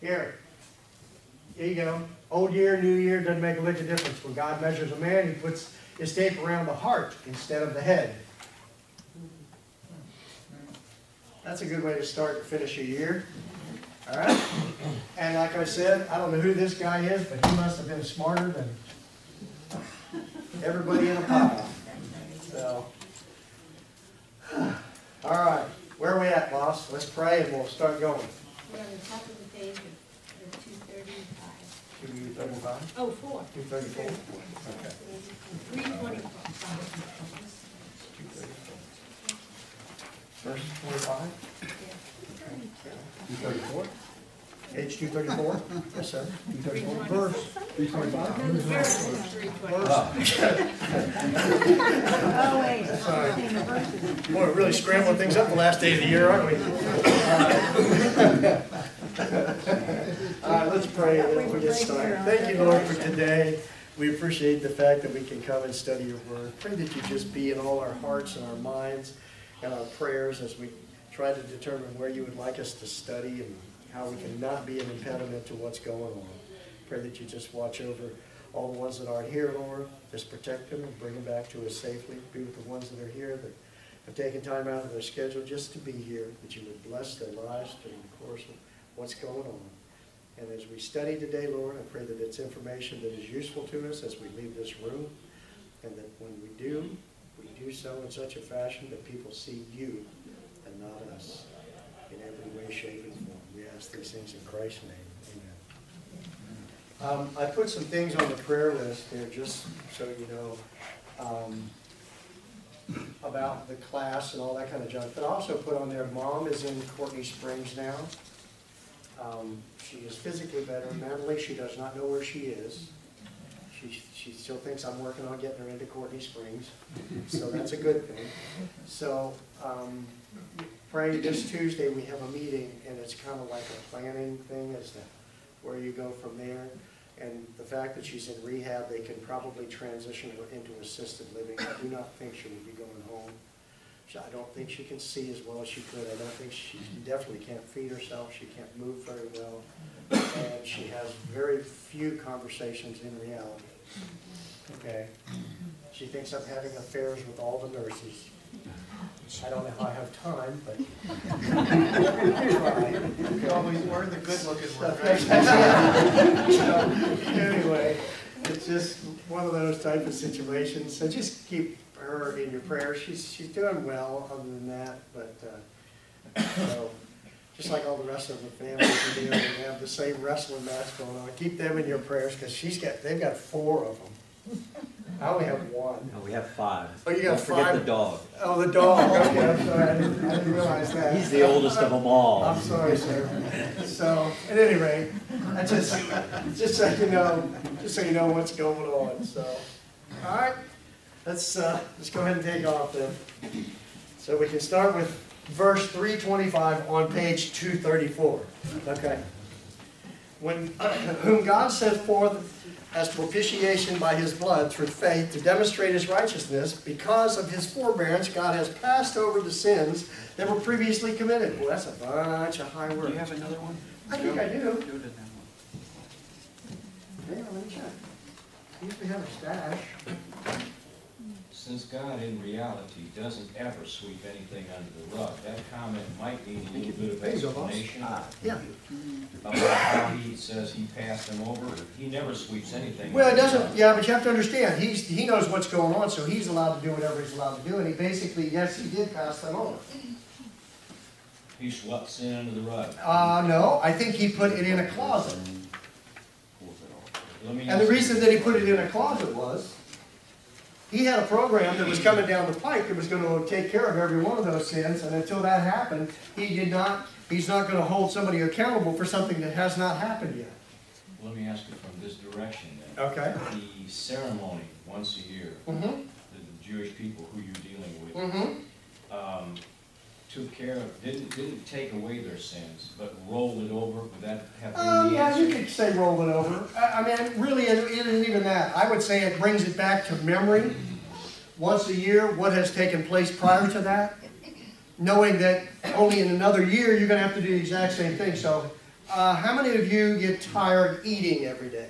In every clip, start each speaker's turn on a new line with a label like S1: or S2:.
S1: Here. Here you go. Old year, new year, doesn't make a lick of difference. When God measures a man, he puts his tape around the heart instead of the head. That's a good way to start and finish a year. All right? And like I said, I don't know who this guy is, but he must have been smarter than everybody in the pile. So, all right, where are we at, boss? Let's pray and we'll start going.
S2: We're on the top of the page of the two thirty-five.
S1: Two thirty-five?
S2: Oh, four.
S1: Two thirty-four? Okay.
S2: Three twenty-four.
S1: Verse twenty-five? Two thirty-four? Page two thirty-four? Yes, sir. Two thirty-four. Verse. Three twenty-five?
S2: No, the verse is three twenty. Ah.
S3: Oh, wait.
S1: Sorry.
S3: I'm saying the verses.
S1: Boy, we're really scrambling things up the last day of the year, aren't we? All right, let's pray and then we'll get started. Thank you, Lord, for today. We appreciate the fact that we can come and study your word. Pray that you just be in all our hearts and our minds and our prayers as we try to determine where you would like us to study and how we can not be an impediment to what's going on. Pray that you just watch over all the ones that aren't here, Lord. Just protect them and bring them back to us safely. Be with the ones that are here that have taken time out of their schedule just to be here, that you would bless their lives during the course of what's going on. And as we study today, Lord, I pray that it's information that is useful to us as we leave this room, and that when we do, we do so in such a fashion that people see you and not us in every way, shape, and form. We ask these things in Christ's name. Amen. Um, I put some things on the prayer list here, just so you know, um, about the class and all that kind of junk. But I also put on there, mom is in Courtenay Springs now. Um, She is physically better. Mentally, she does not know where she is. She, she still thinks I'm working on getting her into Courtenay Springs, so that's a good thing. So, um, pray this Tuesday, we have a meeting, and it's kind of like a planning thing as to where you go from there. And the fact that she's in rehab, they can probably transition her into assisted living. I do not think she will be going home. I don't think she can see as well as she could. I don't think she, definitely can't feed herself. She can't move very well. And she has very few conversations in reality. Okay? She thinks I'm having affairs with all the nurses. I don't know how I have time, but.
S4: You always were the good-looking one, right?
S1: So, Anyway, it's just one of those type of situations, so just keep her in your prayers, she's, she's doing well other than that, but, uh, so, just like all the rest of the family, we do, they have the same wrestling match going on, keep them in your prayers, because she's got, they've got four of them. I only have one.
S5: No, we have five.
S1: Oh, you got
S5: Don't forget
S1: five?
S5: the dog.
S1: Oh, the dog, okay, I'm sorry, I didn't, I didn't realize that.
S5: He's the oldest of them all.
S1: I'm sorry, sir. So, at any rate, I just, just so you know, just so you know what's going on, so. All right, let's, uh, let's go ahead and take off then. So we can start with verse three twenty-five on page two thirty-four, okay? When, whom God set forth as propitiation by his blood through faith to demonstrate his righteousness, because of his forbearance, God has passed over the sins that were previously committed. Well, that's a bunch of high words.
S4: Do you have another one?
S1: I think I do.
S4: Have
S1: Hang on, let me check. Usually have a stash.
S6: Since God in reality doesn't ever sweep anything under the rug, that comment might need a little bit of
S1: There you go, boss.
S6: explanation
S1: Yeah.
S6: about how he says he passed them over. He never sweeps anything.
S1: Well, it
S6: under the
S1: doesn't,
S6: rug.
S1: yeah, but you have to understand, he's, he knows what's going on, so he's allowed to do whatever he's allowed to do, and he basically, yes, he did pass them over.
S6: He swept sin under the rug.
S1: Uh, no, I think he put it in a closet.
S6: Let me
S1: And the
S6: ask,
S1: reason that he put it in a closet was, he had a program that was coming down the pike that was gonna take care of every one of those sins, and until that happened, he did not, he's not gonna hold somebody accountable for something that has not happened yet.
S6: let me ask you from this direction then.
S1: Okay?
S6: The ceremony once a year,
S1: Mm-hmm,
S6: the the Jewish people who you're dealing with,
S1: mm-hmm.
S6: um, took care of, didn't, didn't take away their sins, but rolled it over, would that have
S1: Um,
S6: been the
S1: yeah, you
S6: answer?
S1: could say roll it over. I, I mean, really, it it isn't even that. I would say it brings it back to memory, once a year, what has taken place prior to that. Knowing that only in another year, you're gonna have to do the exact same thing. So uh, how many of you get tired eating every day?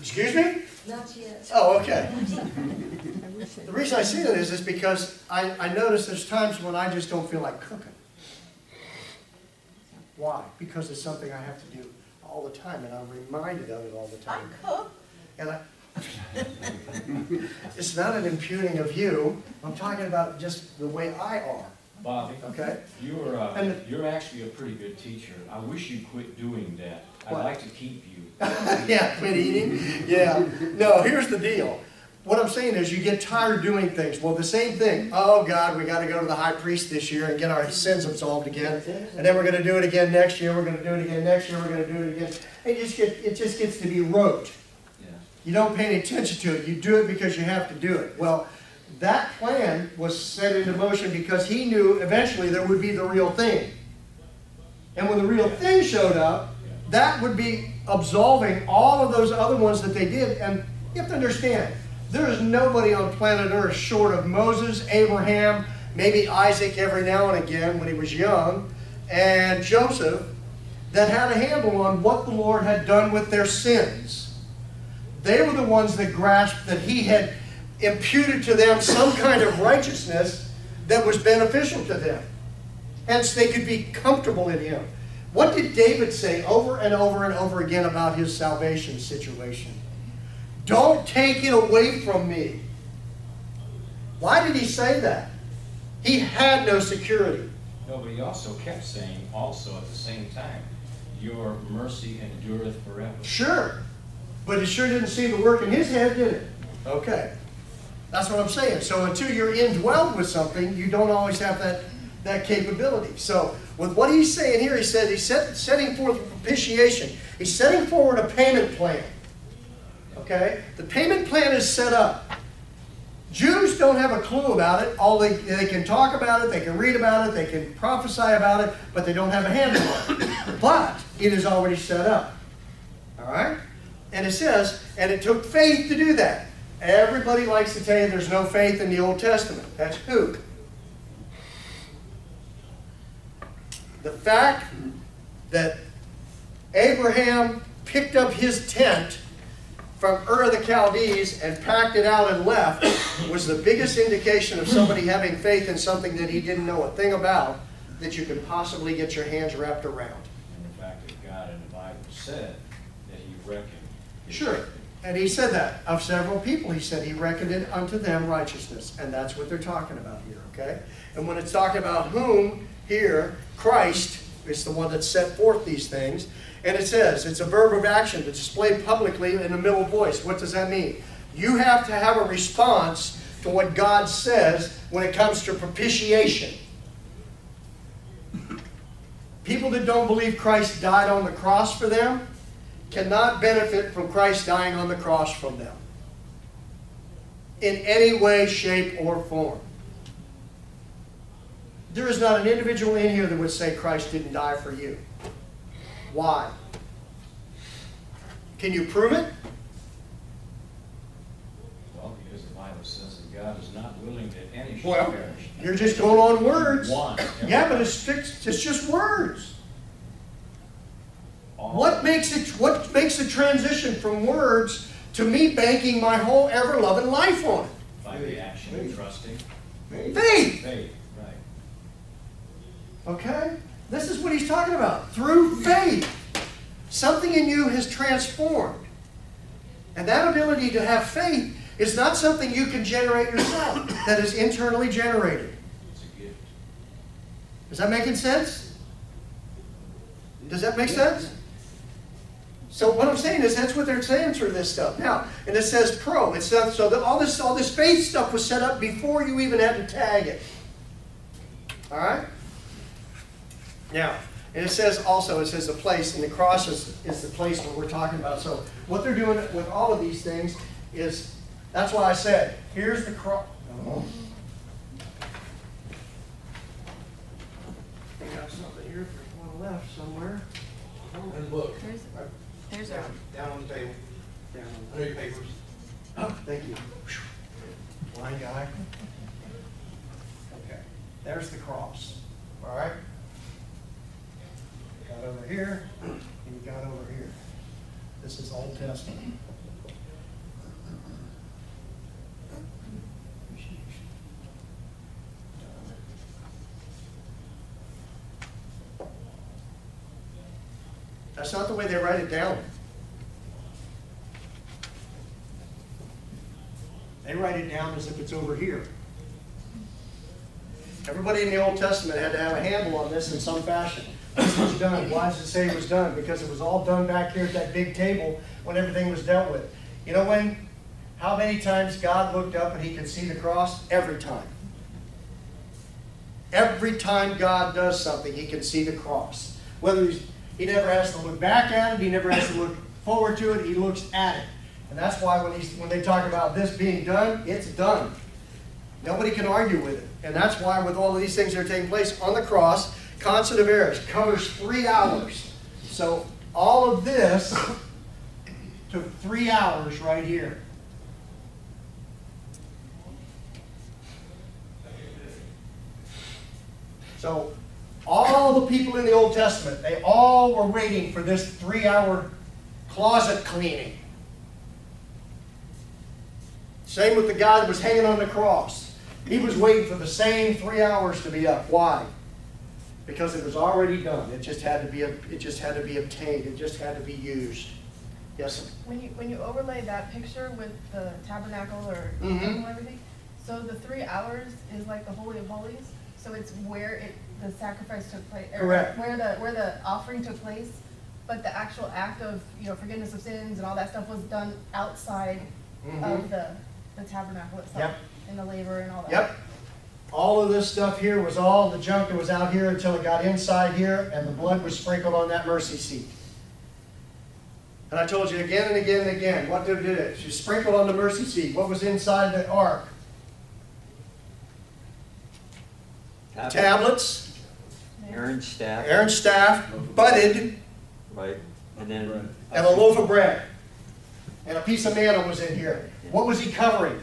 S1: Excuse me?
S2: Not yet.
S1: Oh, okay. The reason I say that is, is because I, I notice there's times when I just don't feel like cooking. Why? Because it's something I have to do all the time, and I'm reminded of it all the time.
S3: I
S1: time.
S3: cook.
S1: And I, it's not an impugning of you, I'm talking about just the way I are,
S6: Bobby,
S1: okay?
S6: you're, uh,
S1: And-
S6: you're actually a pretty good teacher. I wish you'd quit doing that. I'd
S1: What?
S6: like to keep you.
S1: Yeah, quit eating, yeah. No, here's the deal. What I'm saying is you get tired doing things. Well, the same thing. Oh, God, we gotta go to the high priest this year and get our sins absolved again. And then we're gonna do it again next year, we're gonna do it again next year, we're gonna do it again. And you just get, it just gets to be rote.
S6: Yeah.
S1: You don't pay any attention to it. You do it because you have to do it. Well, that plan was set into motion because he knew eventually there would be the real thing. And when the real thing showed up, that would be absolving all of those other ones that they did. And you have to understand, there is nobody on planet Earth short of Moses, Abraham, maybe Isaac every now and again when he was young, and Joseph, that had a handle on what the Lord had done with their sins. They were the ones that grasped that he had imputed to them some kind of righteousness that was beneficial to them. Hence, they could be comfortable in him. What did David say over and over and over again about his salvation situation? Don't take it away from me. Why did he say that? He had no security.
S6: No, but he also kept saying, also at the same time, your mercy endureth forever.
S1: Sure. But it sure didn't seem to work in his head, did it? Okay. That's what I'm saying. So until you're indwelled with something, you don't always have that, that capability. So with what he's saying here, he said he's set, setting forth propitiation. He's setting forward a payment plan. Okay? The payment plan is set up. Jews don't have a clue about it. All they, they can talk about it, they can read about it, they can prophesy about it, but they don't have a handle on it. But it is already set up. All right? And it says, and it took faith to do that. Everybody likes to tell you there's no faith in the Old Testament. That's who? The fact that Abraham picked up his tent from Ur of the Chaldees and packed it out and left was the biggest indication of somebody having faith in something that he didn't know a thing about that you could possibly get your hands wrapped around.
S6: And the fact that God in the Bible said that he reckoned.
S1: Sure. And he said that of several people. He said he reckoned it unto them righteousness. And that's what they're talking about here, okay? And when it's talking about whom here, Christ is the one that set forth these things. And it says it's a verb of action to display publicly in the middle voice. What does that mean? You have to have a response to what God says when it comes to propitiation. People that don't believe Christ died on the cross for them cannot benefit from Christ dying on the cross from them in any way, shape, or form. There is not an individual in here that would say Christ didn't die for you. Why? Can you prove it?
S6: Well, because the Bible says that God is not willing that any should
S1: Well,
S6: perish.
S1: You're just going on words.
S6: One.
S1: Yeah, but it's, fixed- it's just words.
S6: All-
S1: What makes it, what makes the transition from words to me banking my whole ever-loving life on it?
S6: By the action of trusting.
S1: Faith.
S6: Faith, right.
S1: Okay? This is what he's talking about. Through faith, something in you has transformed. And that ability to have faith is not something you can generate yourself, that is internally generated.
S6: It's a gift.
S1: Is that making sense? Does that make sense? So what I'm saying is that's what they're saying through this stuff. Now, and it says pro. It's not, so that all this all this faith stuff was set up before you even had to tag it. All right. Now, and it says also it says the place, and the cross is, is the place where we're talking about. So what they're doing with all of these things is that's why I said here's the cross. I got something here. There's one left somewhere.
S4: And look,
S3: There's, there's our,
S4: down, down on the table,
S1: Down.
S4: under your papers.
S1: Oh, thank you. Blind guy. Okay. There's the cross, all right? Over here, and you got over here. This is Old Testament. That's not the way they write it down. They write it down as if it's over here. Everybody in the Old Testament had to have a handle on this in some fashion. This was done. Why does it say it was done? Because it was all done back here at that big table when everything was dealt with. You know when, how many times God looked up and he could see the cross? Every time. Every time God does something, he can see the cross. Whether he's, he never has to look back at it, he never has to look forward to it, he looks at it. And that's why when, he's, when they talk about this being done, it's done. Nobody can argue with it. And that's why with all of these things that are taking place on the cross, Constant of Errors covers three hours. So all of this took three hours right here. So all the people in the Old Testament, they all were waiting for this three-hour closet cleaning. Same with the guy that was hanging on the cross. He was waiting for the same three hours to be up. Why? Because it was already done. It just had to be it just had to be obtained. It just had to be used. Yes.
S7: When you, when you overlay that picture with the tabernacle or
S1: Mhm.
S7: everything, so the three hours is like the Holy of Holies, so it's where it, the sacrifice took place. or
S1: Correct.
S7: Where the, where the offering took place, but the actual act of, you know, forgiveness of sins and all that stuff was done outside
S1: Mhm.
S7: of the, the tabernacle itself.
S1: Yep.
S7: And the laver and all that.
S1: Yep. All of this stuff here was all the junk that was out here until it got inside here and the blood was sprinkled on that mercy seat. And I told you again and again and again, what did it? She sprinkled on the mercy seat. What was inside the ark? Tablets,
S5: Aaron's staff,
S1: Aaron's staff, budded,
S5: right? And then
S1: and a loaf of bread. And a piece of manna was in here. What was he covering?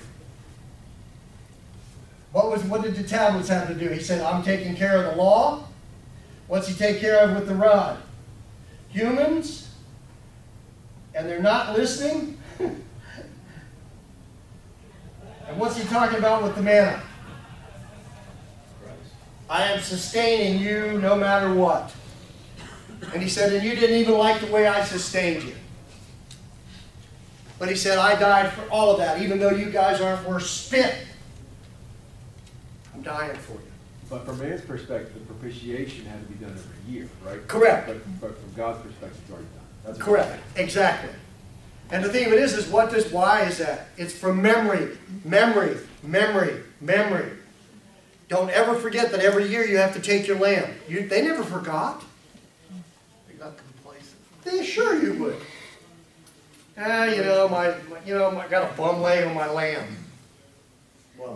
S1: What was what did the tablets have to do? He said, I'm taking care of the law. What's he take care of with the rod? Humans? And they're not listening? and what's he talking about with the manna? I am sustaining you no matter what. And he said, and you didn't even like the way I sustained you. But he said, I died for all of that, even though you guys aren't worth spit. I'm dying for you.
S8: But from man's perspective, the propitiation had to be done every year, right?
S1: Correct.
S8: But, but from God's perspective, it's already done. That's
S1: Correct, exactly. And the thing of it is, is what does, why is that? It's from memory, memory, memory, memory. Don't ever forget that every year you have to take your lamb. You, they never forgot.
S4: They got complacent.
S1: They assure you would. Ah, you know, my, my- you know, I got a bum leg on my lamb.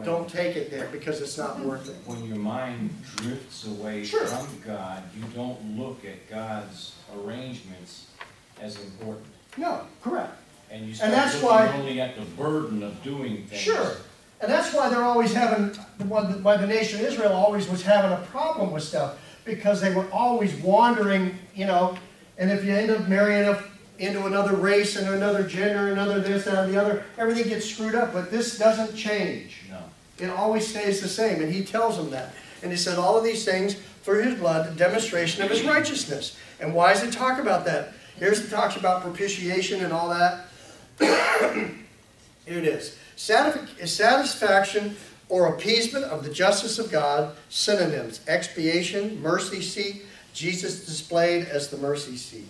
S1: Well, don't take it there because it's not worth it.
S6: When your mind drifts away
S1: Sure.
S6: from God, you don't look at God's arrangements as important.
S1: No, correct.
S6: And you
S1: And that's
S6: looking
S1: why-
S6: only at the burden of doing things.
S1: Sure. And that's why they're always having, why the nation of Israel always was having a problem with stuff. Because they were always wandering, you know, and if you end up marrying up into another race and another gender, another this, that, and the other, everything gets screwed up. But this doesn't change.
S6: No.
S1: It always stays the same, and he tells them that. And he said all of these things through his blood, the demonstration of his righteousness. And why does it talk about that? Here's it talks about propitiation and all that. Here it is. Satisf- Satisfaction or appeasement of the justice of God, synonyms, expiation, mercy seat, Jesus displayed as the mercy seat.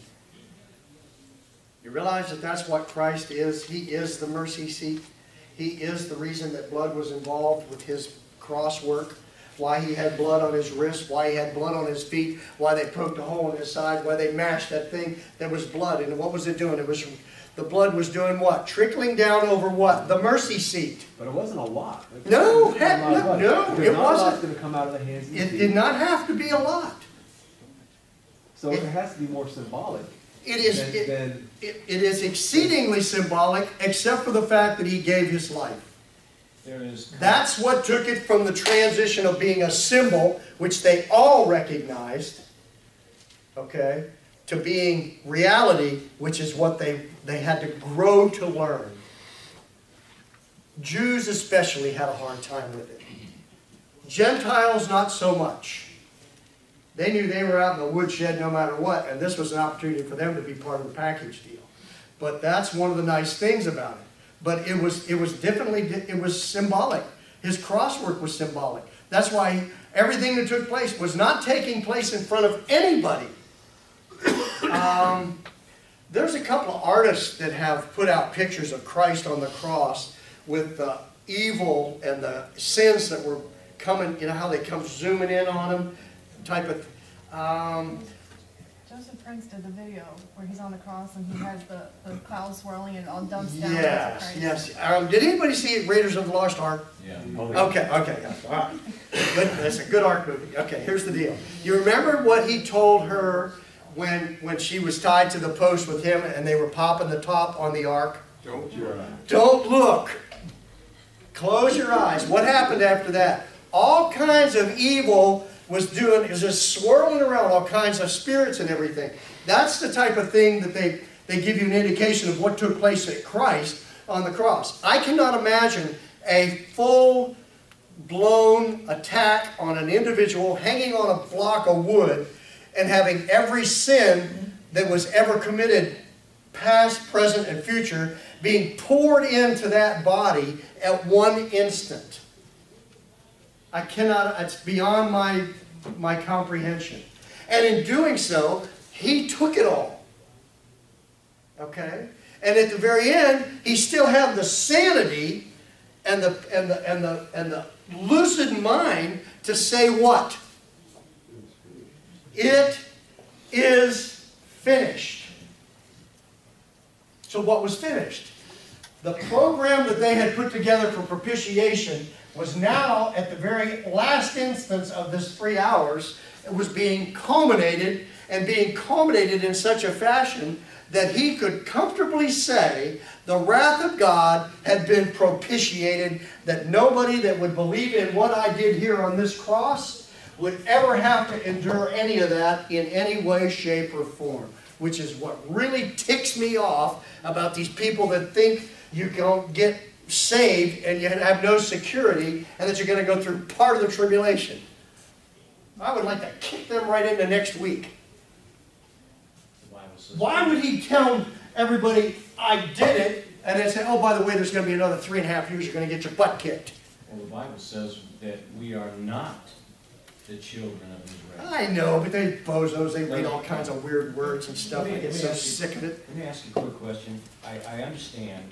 S1: You realize that that's what Christ is? He is the mercy seat. He is the reason that blood was involved with his cross work, why he had blood on his wrist, why he had blood on his feet, why they poked a hole in his side, why they mashed that thing. There was blood. And what was it doing? It was the blood was doing what? Trickling down over what? The mercy seat.
S8: But it wasn't a lot. It
S1: No, heck, no, no,
S8: Because
S1: it wasn't.
S8: come out of the hands and
S1: It
S8: feet.
S1: did not have to be a lot.
S8: So it has to be more symbolic
S1: It is,
S8: than,
S1: it,
S8: than
S1: it it is exceedingly symbolic, except for the fact that he gave his life.
S6: There is.
S1: That's what took it from the transition of being a symbol, which they all recognized, okay, to being reality, which is what they, they had to grow to learn. Jews especially had a hard time with it. Gentiles, not so much. They knew they were out in the woodshed no matter what, and this was an opportunity for them to be part of the package deal. But that's one of the nice things about it. But it was, it was definitely, it was symbolic. His crosswork was symbolic. That's why everything that took place was not taking place in front of anybody. Um, there's a couple of artists that have put out pictures of Christ on the cross with the evil and the sins that were coming, you know how they come zooming in on him, type of, um,
S7: Joseph Prince did the video where he's on the cross and he has the, the clouds swirling and it all dumps down.
S1: yes, yes. Um, did anybody see Raiders of the Lost Ark?
S6: Yeah.
S1: Okay, okay, yeah, all right. Good, that's a good Ark movie. Okay, here's the deal. You remember what he told her when, when she was tied to the post with him and they were popping the top on the ark?
S8: Don't your.
S1: Don't look. Close your eyes. What happened after that? All kinds of evil was doing, is just swirling around, all kinds of spirits and everything. That's the type of thing that they, they give you an indication of what took place at Christ on the cross. I cannot imagine a full blown attack on an individual hanging on a block of wood and having every sin that was ever committed past, present, and future, being poured into that body at one instant. I cannot, it's beyond my, my comprehension. And in doing so, he took it all. Okay? And at the very end, he still had the sanity and the, and the, and the, and the lucid mind to say what? It is finished. So what was finished? The program that they had put together for propitiation was now, at the very last instance of this three hours, it was being culminated and being culminated in such a fashion that he could comfortably say the wrath of God had been propitiated, that nobody that would believe in what I did here on this cross would ever have to endure any of that in any way, shape, or form. Which is what really ticks me off about these people that think you can get saved and you have no security and that you're going to go through part of the tribulation. I would like to kick them right into next week.
S6: The Bible says-
S1: Why would he tell everybody, I did it, and then say, oh, by the way, there's going to be another three and a half years, you're going to get your butt kicked?
S6: Well, the Bible says that we are not the children of Israel.
S1: I know, but they bozos, they read all kinds of weird words and stuff. I get so
S6: you-
S1: sick of it.
S6: Let me ask you a quick question. I, I understand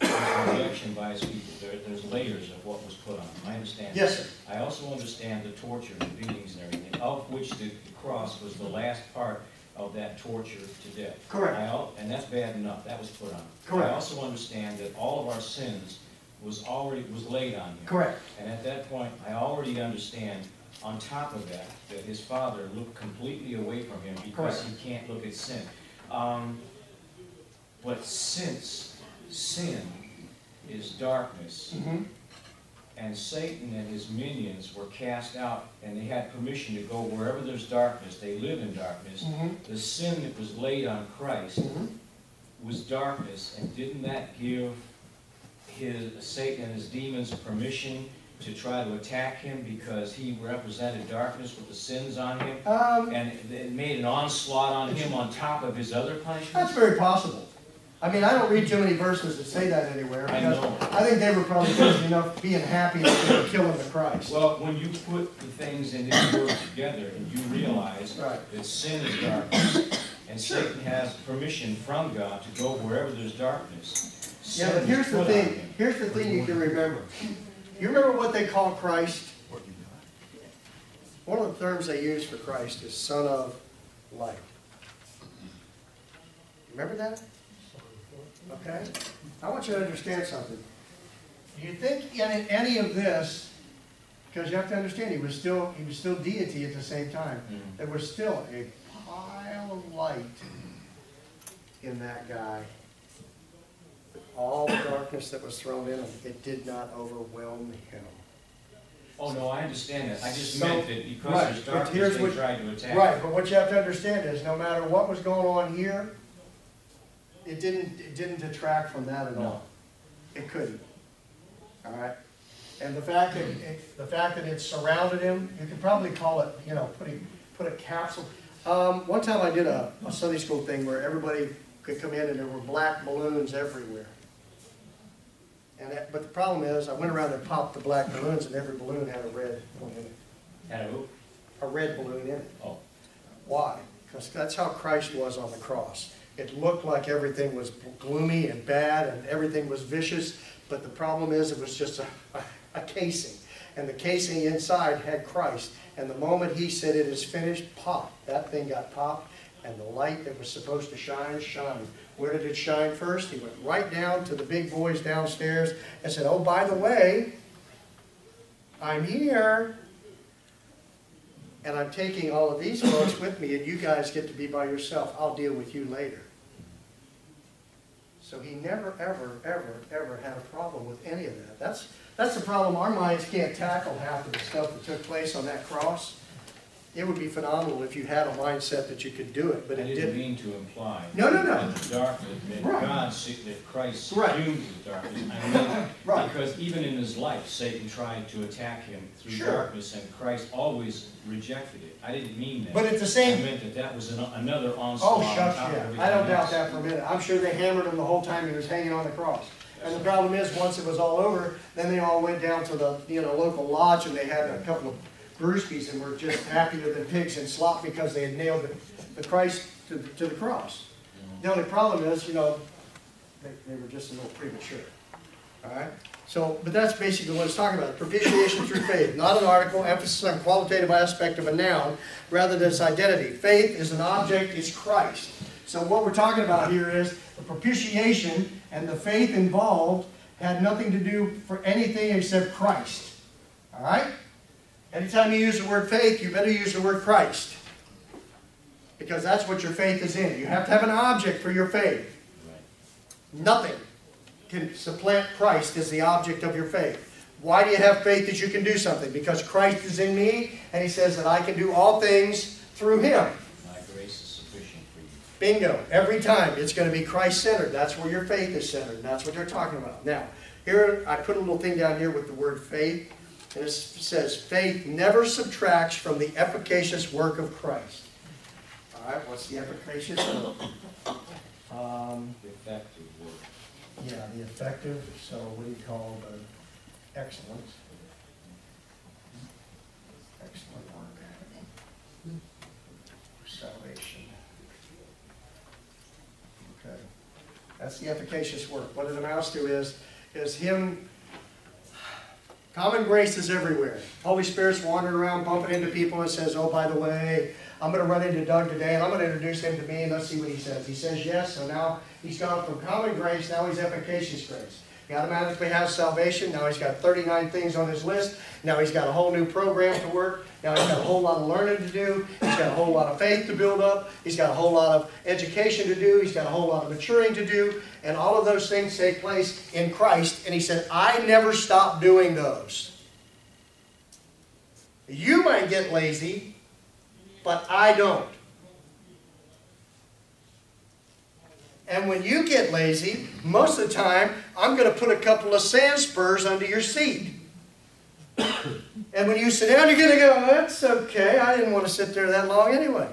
S6: rejection by his people. There, there's layers of what was put on them. I understand.
S1: Yes, sir.
S6: I also understand the torture, the beatings and everything, of which the the cross was the last part of that torture to death.
S1: Correct.
S6: I And that's bad enough. That was put on. him.
S1: Correct.
S6: I also understand that all of our sins was already, was laid on him.
S1: Correct.
S6: And at that point, I already understand, on top of that, that his father looked completely away from him because
S1: Correct.
S6: he can't look at sin. Um, But since sin is darkness,
S1: Mhm.
S6: and Satan and his minions were cast out, and they had permission to go wherever there's darkness, they live in darkness,
S1: Mhm.
S6: the sin that was laid on Christ
S1: Mhm.
S6: was darkness, and didn't that give his, Satan and his demons permission to try to attack him because he represented darkness with the sins on him?
S1: Um,
S6: And it made an onslaught on him on top of his other
S1: punishment?
S6: That's
S1: very possible. I mean, I don't read too many verses that say that anywhere.
S6: I
S1: because
S6: know.
S1: I think they were probably busy enough being happy that they were killing the Christ.
S6: Well, when you put the things in his word together and you realize
S1: Right.
S6: that sin is darkness, and Satan has permission from God to go wherever there's darkness.
S1: Yeah, but here's the thing, here's the thing you can remember. You remember what they call Christ? One of the terms they use for Christ is son of light. Remember that? Okay? I want you to understand something. Do you think in any of this, because you have to understand, he was still, he was still deity at the same time.
S6: Mhm.
S1: There was still a pile of light in that guy. all the darkness that was thrown in him, it did not overwhelm him.
S6: Oh, no, I understand that. I just
S1: So-
S6: meant that because
S1: right,
S6: there's darkness,
S1: here's
S6: they
S1: what-
S6: tried to attack.
S1: Right, but what you have to understand is, no matter what was going on here, it didn't, it didn't detract from that at all. It couldn't. All right? And the fact that, it- the fact that it surrounded him, you could probably call it, you know, putting, put a capsule. Um, one time I did a, a Sunday school thing where everybody could come in and there were black balloons everywhere. And that, but the problem is, I went around and popped the black balloons and every balloon had a red one in it,
S6: Had a
S1: a red balloon in it.
S6: Oh.
S1: Why? Because that's how Christ was on the cross. It looked like everything was gloomy and bad and everything was vicious, but the problem is it was just a, a casing. And the casing inside had Christ. And the moment he said it is finished, pop, that thing got popped, and the light that was supposed to shine, shined. Where did it shine first? He went right down to the big boys downstairs and said, oh, by the way, I'm here. And I'm taking all of these folks with me, and you guys get to be by yourself. I'll deal with you later. So he never, ever, ever, ever had a problem with any of that. That's, that's the problem. Our minds can't tackle half of the stuff that took place on that cross. It would be phenomenal if you had a mindset that you could do it, but
S6: I
S1: it
S6: didn't
S1: didn't.
S6: mean to imply.
S1: No, no, no.
S6: That the darkness, that
S1: Right.
S6: God, that Christ
S1: Right.
S6: the darkness. I mean,
S1: Right.
S6: because even in his life, Satan tried to attack him through
S1: Sure.
S6: darkness, and Christ always rejected it. I didn't mean that.
S1: But at the same...
S6: I meant that that was an- another onslaught
S1: oh,
S6: on
S1: shucks,
S6: of
S1: yeah. I don't doubt that for a minute. I'm sure they hammered him the whole time he was hanging on the cross. And the problem is, once it was all over, then they all went down to the, you know, local lodge and they had a couple of brewskis and were just happier than pigs in slop because they had nailed the, the Christ to, the- to the cross. The only problem is, you know, they, they were just a little premature. All right? So, but that's basically what it's talking about, propitiation through faith, not an article, emphasis on qualitative aspect of a noun, rather than its identity. Faith is an object, it's Christ. So what we're talking about here is the propitiation and the faith involved had nothing to do for anything except Christ. All right? Anytime you use the word faith, you better use the word Christ. Because that's what your faith is in. You have to have an object for your faith.
S6: Right.
S1: Nothing can supplant Christ as the object of your faith. Why do you have faith that you can do something? Because Christ is in me, and he says that I can do all things through him.
S6: My grace is sufficient for you.
S1: Bingo. Every time, it's going to be Christ-centered. That's where your faith is centered, and that's what they're talking about. Now, here, I put a little thing down here with the word faith, and it says, faith never subtracts from the efficacious work of Christ. All right, what's the efficacious? Um,
S6: The effective work.
S1: Yeah, the effective, so what do you call the excellent? Excellent work. Salvation. Okay. That's the efficacious work. What it amounts to is, is him, common grace is everywhere. Holy Spirit's wandering around bumping into people and says, oh, by the way, I'm gonna run into Doug today and I'm gonna introduce him to me and let's see what he says. He says yes, so now he's gone from common grace, now he's efficacious grace. He automatically has salvation, now he's got thirty-nine things on his list, now he's got a whole new program to work, now he's got a whole lot of learning to do, he's got a whole lot of faith to build up, he's got a whole lot of education to do, he's got a whole lot of maturing to do, and all of those things take place in Christ, and he said, I never stop doing those. You might get lazy, but I don't. And when you get lazy, most of the time, I'm going to put a couple of sand spurs under your seat. and when you sit down, you're going to go, that's okay. I didn't want to sit there that long anyway.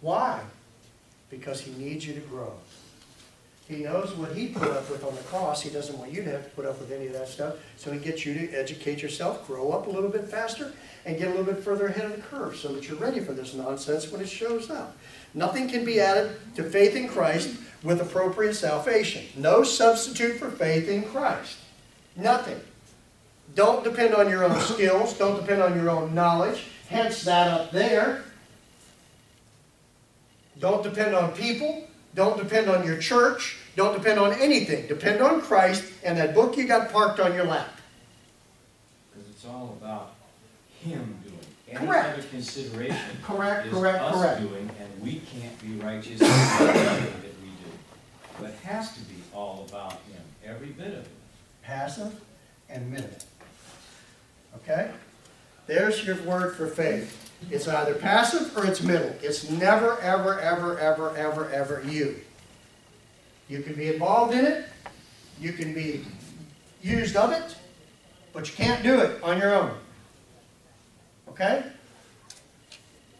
S1: Why? Because he needs you to grow. He knows what he put up with on the cross. He doesn't want you to have to put up with any of that stuff. So he gets you to educate yourself, grow up a little bit faster, and get a little bit further ahead of the curve so that you're ready for this nonsense when it shows up. Nothing can be added to faith in Christ with appropriate salvation. No substitute for faith in Christ. Nothing. Don't depend on your own skills. Don't depend on your own knowledge. Hence that up there. Don't depend on people. Don't depend on your church. Don't depend on anything. Depend on Christ and that book you got parked on your lap.
S6: Because it's all about him doing. Any
S1: Correct.
S6: other consideration
S1: Correct, correct, correct.
S6: doing, we can't be righteous in that we do. But it has to be all about him, every bit of it.
S1: Passive and middle. Okay? There's your word for faith. It's either passive or it's middle. It's never, ever, ever, ever, ever, ever you. You can be involved in it, you can be used of it, but you can't do it on your own. Okay?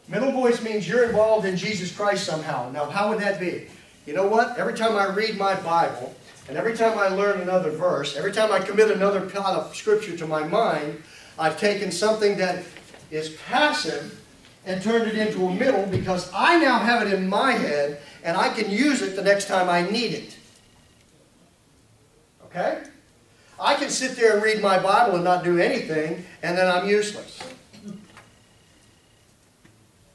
S1: Middle voice means you're involved in Jesus Christ somehow. Now, how would that be? You know what? Every time I read my Bible, and every time I learn another verse, every time I commit another plot of Scripture to my mind, I've taken something that is passive and turned it into a middle because I now have it in my head and I can use it the next time I need it. Okay? I can sit there and read my Bible and not do anything, and then I'm useless.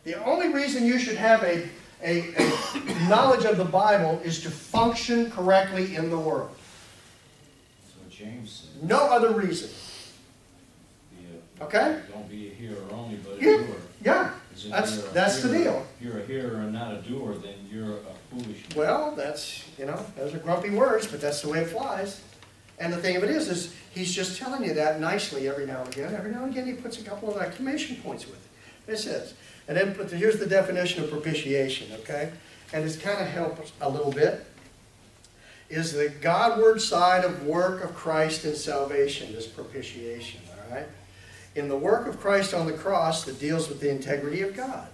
S1: The only reason you should have a, a, a knowledge of the Bible is to function correctly in the world.
S6: That's what James said.
S1: No other reason.
S6: Be a-
S1: Okay?
S6: Don't be a hearer only, but a
S1: Yeah.
S6: doer.
S1: Yeah, That's- that's the deal.
S6: If you're a hearer and not a doer, then you're a foolish. man.
S1: well, that's, you know, those are grumpy words, but that's the way it flies. And the thing of it is, is he's just telling you that nicely every now and again. Every now and again, he puts a couple of exclamation points with it. It says, and then here's the definition of propitiation, okay? And it's kind of helps a little bit. Is the Godward side of work of Christ in salvation, this propitiation, all right? In the work of Christ on the cross that deals with the integrity of God.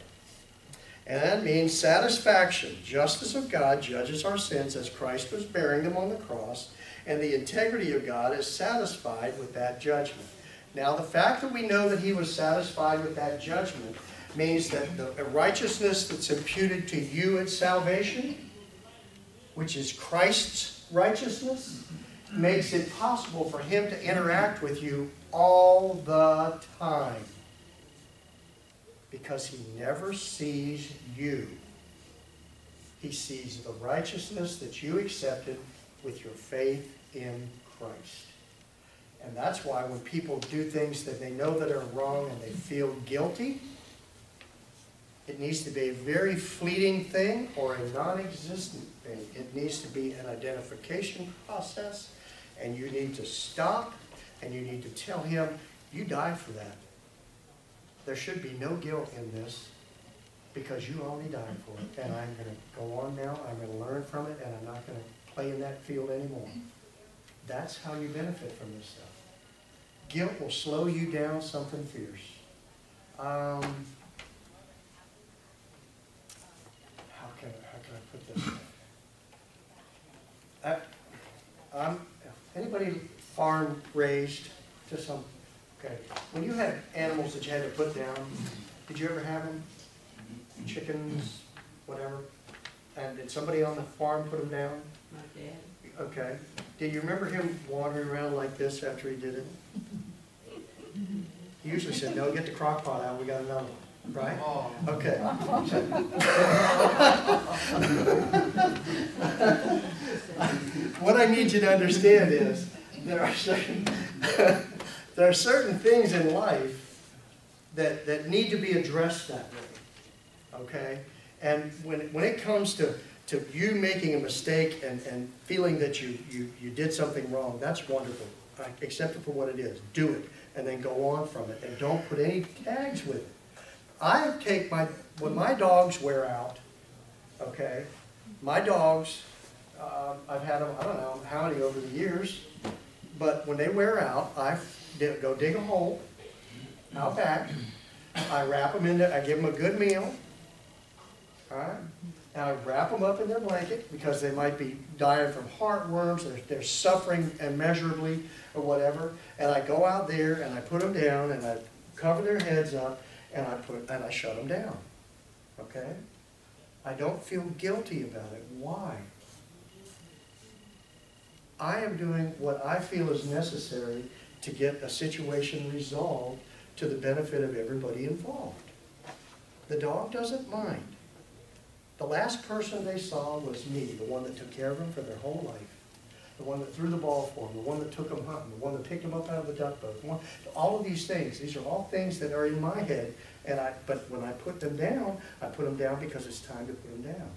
S1: And that means satisfaction. Justice of God judges our sins as Christ was bearing them on the cross, and the integrity of God is satisfied with that judgment. Now, the fact that we know that he was satisfied with that judgment means that the righteousness that's imputed to you at salvation, which is Christ's righteousness, makes it possible for him to interact with you all the time because he never sees you. He sees the righteousness that you accepted with your faith in Christ. And that's why when people do things that they know that are wrong and they feel guilty, it needs to be a very fleeting thing or a non-existent thing. It needs to be an identification process, and you need to stop and you need to tell him, you died for that. There should be no guilt in this because you already died for it. And I'm going to go on now, I'm going to learn from it, and I'm not going to play in that field anymore. That's how you benefit from this stuff. Guilt will slow you down something fierce. Um, how can, how can I put this? I, I'm, anybody farm raised to some, okay, when you had animals that you had to put down, did you ever have them? Chickens, whatever? And did somebody on the farm put them down?
S2: My dad.
S1: Okay. Do you remember him wandering around like this after he did it? He usually said, no, get the crock pot out, we got another one, right?
S4: Oh,
S1: Okay. What I need you to understand is, there are certain, there are certain things in life that, that need to be addressed that way, okay? And when, when it comes to, to you making a mistake and, and feeling that you, you, you did something wrong, that's wonderful. Accept it for what it is, do it, and then go on from it, and don't put any tags with it. I take my, when my dogs wear out, okay, my dogs, um, I've had them, I don't know how many over the years, but when they wear out, I go dig a hole out back, I wrap them in there, I give them a good meal, all right? And I wrap them up in their blanket because they might be dying from heartworms, they're, they're suffering immeasurably or whatever. And I go out there and I put them down and I cover their heads up and I put, and I shut them down, okay? I don't feel guilty about it. Why? I am doing what I feel is necessary to get a situation resolved to the benefit of everybody involved. The dog doesn't mind. The last person they saw was me, the one that took care of them for their whole life. The one that threw the ball for him, the one that took him hunting, the one that picked him up out of the duck boat, one, all of these things, these are all things that are in my head. And I, but when I put them down, I put them down because it's time to put them down.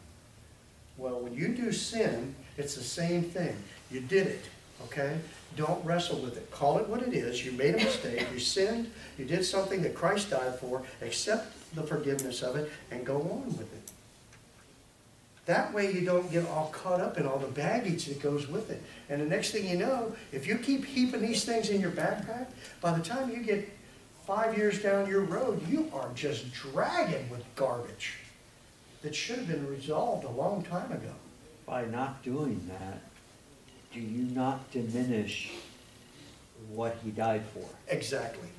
S1: Well, when you do sin, it's the same thing. You did it, okay? Don't wrestle with it. Call it what it is. You made a mistake. You sinned. You did something that Christ died for. Accept the forgiveness of it and go on with it. That way you don't get all caught up in all the baggage that goes with it. And the next thing you know, if you keep heaping these things in your backpack, by the time you get five years down your road, you are just dragging with garbage that should have been resolved a long time ago.
S5: By not doing that, do you not diminish what he died for?
S1: Exactly.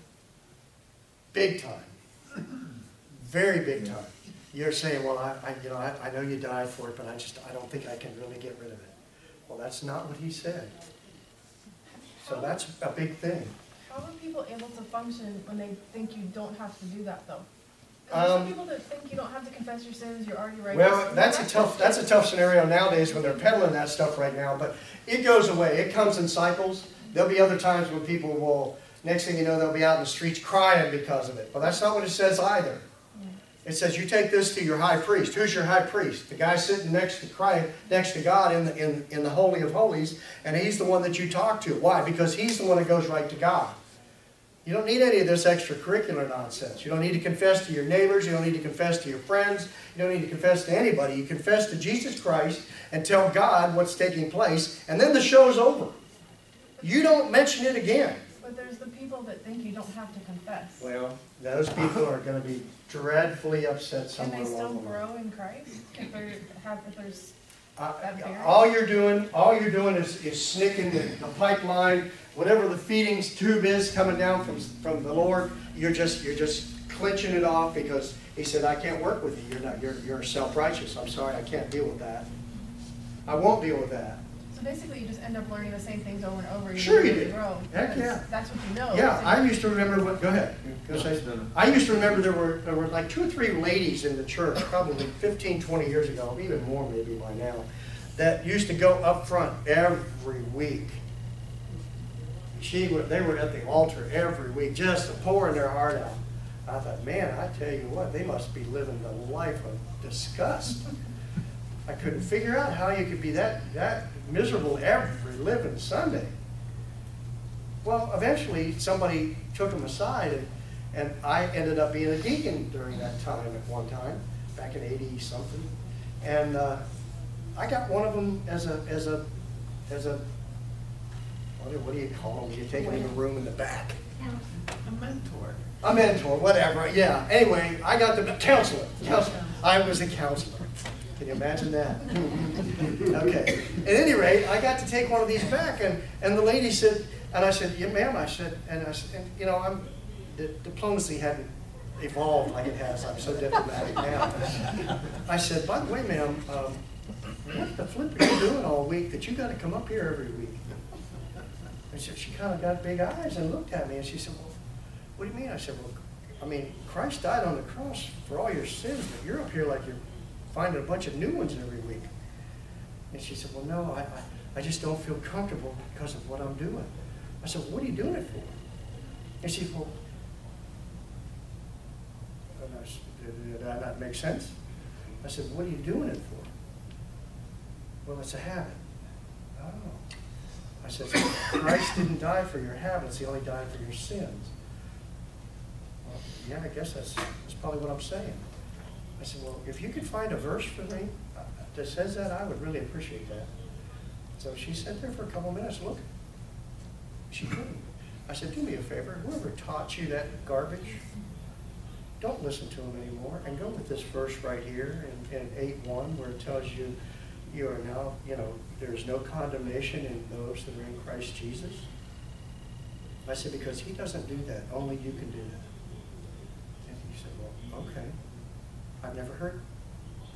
S1: Big time. Very big time. You're saying, well, I, I, you know, I, I know you died for it, but I just, I don't think I can really get rid of it. Well, that's not what he said. So that's a big thing.
S7: How are people able to function when they think you don't have to do that though? there's some
S1: Um,
S7: people that think you don't have to confess your sins, you're already righteous.
S1: Well, that's a tough, that's a tough scenario nowadays when they're peddling that stuff right now, but it goes away. It comes in cycles. There'll be other times when people will, next thing you know, they'll be out in the streets crying because of it. But that's not what it says either. It says you take this to your high priest. Who's your high priest? The guy sitting next to Christ, next to God in the, in, in the Holy of Holies, and he's the one that you talk to. Why? Because he's the one that goes right to God. You don't need any of this extracurricular nonsense. You don't need to confess to your neighbors. You don't need to confess to your friends. You don't need to confess to anybody. You confess to Jesus Christ and tell God what's taking place, and then the show's over. You don't mention it again.
S7: But there's the people that think you don't have to confess.
S1: Well, those people are going to be dreadfully upset
S7: Can
S1: somewhere
S7: they still
S1: along the line.
S7: grow in Christ if they're, have, if there's,
S1: Uh,
S7: That?
S1: All you're doing, all you're doing is, is snicking the, the pipeline, whatever the feedings tube is coming down from, from the Lord, you're just, you're just clinching it off because he said, I can't work with you, you're not, you're, you're self-righteous, I'm sorry, I can't deal with that. I won't deal with that.
S7: So basically you just end up learning the same things over and over.
S1: Sure you
S7: really
S1: do.
S7: grow,
S1: Heck yeah.
S7: That's what you know.
S1: Yeah,
S7: so
S1: I used to remember what, go ahead. Go say something. I used to remember there were, there were like two or three ladies in the church, probably 15, 20 years ago, even more maybe by now, that used to go up front every week. She, wa- they were at the altar every week, just pouring their heart out. I thought, man, I tell you what, they must be living the life of disgust. I couldn't figure out how you could be that, that miserable every living Sunday. Well, eventually, somebody took him aside, and, and I ended up being a deacon during that time at one time, back in eighty-something. And uh, I got one of them as a, as a, as a, what do, what do you call them? You take them in the room in the back.
S4: A mentor.
S1: A mentor, whatever, yeah. Anyway, I got the counselor. Counselor. I was a counselor. Can you imagine that? Okay. At any rate, I got to take one of these back, and, and the lady said, and I said, yeah, ma'am, I said, and I said, and, you know, I'm, diplomacy hadn't evolved like it has. I'm so diplomatic now. I said, by the way, ma'am, um, what the flip are you doing all week that you got to come up here every week? And she, she kind of got big eyes and looked at me, and she said, well, what do you mean? I said, well, I mean, Christ died on the cross for all your sins, but you're up here like you're finding a bunch of new ones every week. And she said, well, no, I, I, I just don't feel comfortable because of what I'm doing. I said, what are you doing it for? And she said, well, I did that not make sense? I said, what are you doing it for? Well, it's a habit. Oh. I said, so Christ didn't die for your habits, he only died for your sins. Well, yeah, I guess that's, that's probably what I'm saying. I said, well, if you could find a verse for me uh, that says that, I would really appreciate that. So she sat there for a couple minutes looking. She couldn't. I said, do me a favor, whoever taught you that garbage, don't listen to him anymore and go with this verse right here in, in eight one where it tells you you are now, you know, there is no condemnation in those that are in Christ Jesus. I said, because he doesn't do that, only you can do that. And he said, well, okay. I've never heard,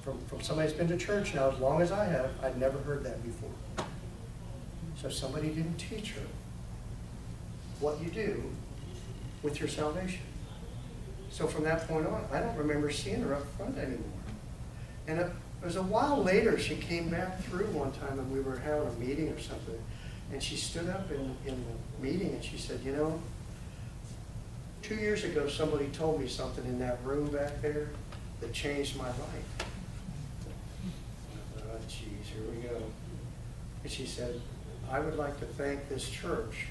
S1: from, from somebody that's been to church now as long as I have, I'd never heard that before. So somebody didn't teach her what you do with your salvation. So from that point on, I don't remember seeing her up front anymore. And it was a while later, she came back through one time and we were having a meeting or something. And she stood up in, in the meeting and she said, you know, two years ago, somebody told me something in that room back there that changed my life. Uh, geez, here we go. And she said, I would like to thank this church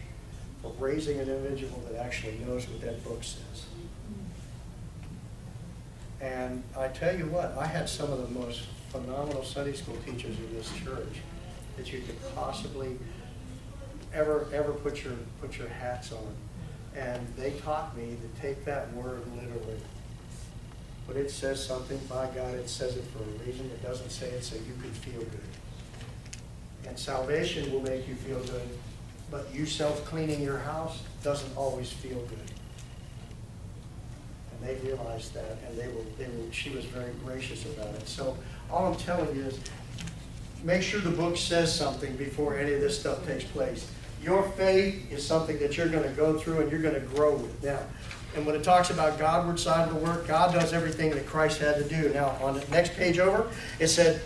S1: for raising an individual that actually knows what that book says. And I tell you what, I had some of the most phenomenal Sunday school teachers in this church that you could possibly ever, ever put your, put your hats on. And they taught me to take that word literally. But it says something, by God, it says it for a reason. It doesn't say it so you can feel good. And salvation will make you feel good, but you self-cleaning your house doesn't always feel good. And they realized that, and they were, they were, she was very gracious about it. So all I'm telling you is, make sure the book says something before any of this stuff takes place. Your faith is something that you're gonna go through and you're gonna grow with. Now, and when it talks about Godward side of the work, God does everything that Christ had to do. Now, on the next page over, it said,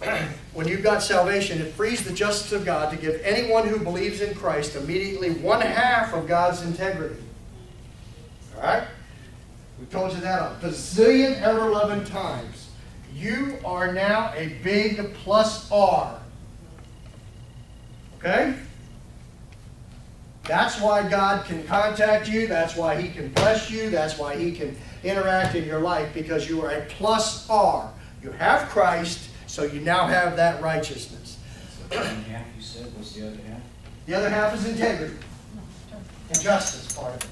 S1: when you've got salvation, it frees the justice of God to give anyone who believes in Christ immediately one half of God's integrity. All right? We told you that a bazillion ever loving times. You are now a big plus R. Okay? That's why God can contact you. That's why He can bless you. That's why He can interact in your life because you are a plus R. You have Christ, so you now have that righteousness.
S6: So one half you said, what's the other half?
S1: The other half is integrity and justice part of it.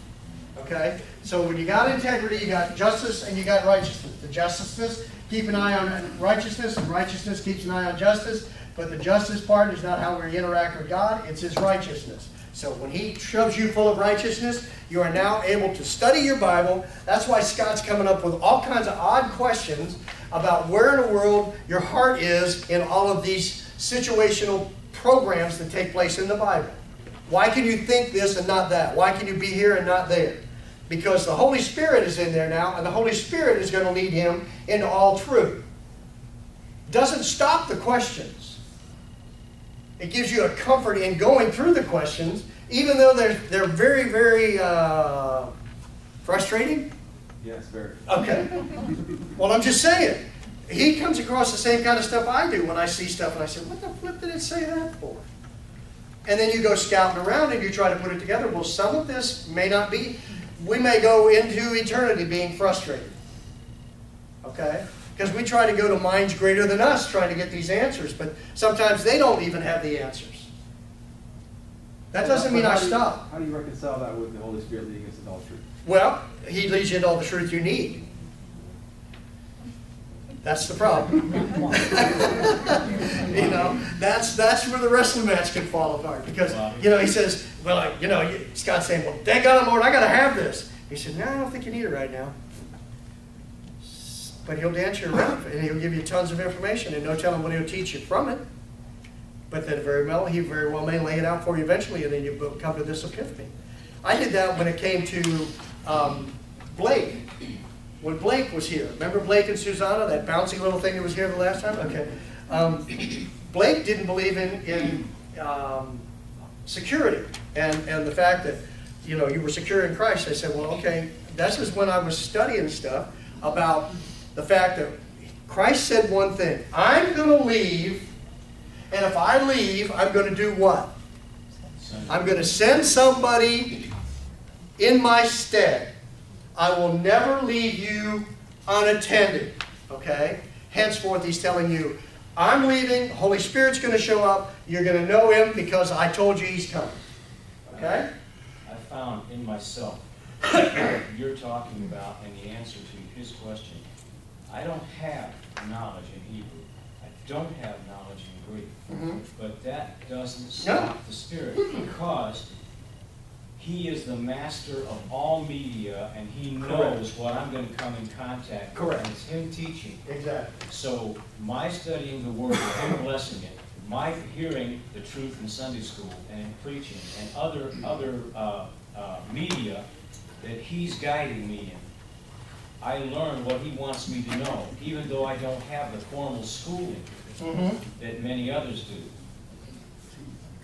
S1: Okay? So when you got integrity, you got justice and you got righteousness. The justice, keep an eye on righteousness, and righteousness keeps an eye on justice. But the justice part is not how we interact with God, it's His righteousness. So when He shoves you full of righteousness, you are now able to study your Bible. That's why Scott's coming up with all kinds of odd questions about where in the world your heart is in all of these situational programs that take place in the Bible. Why can you think this and not that? Why can you be here and not there? Because the Holy Spirit is in there now, and the Holy Spirit is going to lead him into all truth. Doesn't stop the questions. It gives you a comfort in going through the questions, even though they're, they're very, very uh, frustrating.
S8: Yes, very.
S1: Okay. Well, I'm just saying. He comes across the same kind of stuff I do when I see stuff and I say, what the flip did it say that for? And then you go scouting around and you try to put it together. Well, some of this may not be. We may go into eternity being frustrated. Okay? Because we try to go to minds greater than us trying to get these answers, but sometimes they don't even have the answers. That doesn't mean I
S8: how you-
S1: stop.
S8: How do you reconcile that with the Holy Spirit leading us into all truth?
S1: Well, he leads you into all the truth you need. That's the problem. you know, that's that's where the wrestling match can fall apart because you know he says, well, I, you know, Scott's saying, well, thank God, Lord, I got to have this. He said, no, I don't think you need it right now. But he'll dance you around and he'll give you tons of information and no telling what he'll teach you from it. But then very well, he very well may lay it out for you eventually and then you come to this epiphany. I did that when it came to um, Blake. When Blake was here, remember Blake and Susanna, that bouncy little thing that was here the last time? Okay. Um, Blake didn't believe in, in um, security and, and the fact that, you know, you were secure in Christ. I said, well, okay, this is when I was studying stuff about the fact that Christ said one thing, I'm going to leave, and if I leave, I'm going to do what? I'm going to send somebody in my stead. I will never leave you unattended. Okay? Henceforth, he's telling you, I'm leaving, the Holy Spirit's going to show up, you're going to know him because I told you he's coming. Okay?
S6: I found in myself what you're talking about and the answer to his question. I don't have knowledge in Hebrew. I don't have knowledge in Greek.
S1: Mhm.
S6: But that doesn't stop the Spirit because He is the master of all media and He knows what I'm going to come in contact with.
S1: Correct.
S6: And it's Him teaching.
S1: Exactly.
S6: So my studying the Word, Him blessing it, my hearing the truth in Sunday school and in preaching and other, other uh, uh, media that He's guiding me in, I learn what He wants me to know, even though I don't have the formal schooling
S1: Mhm.
S6: that many others do.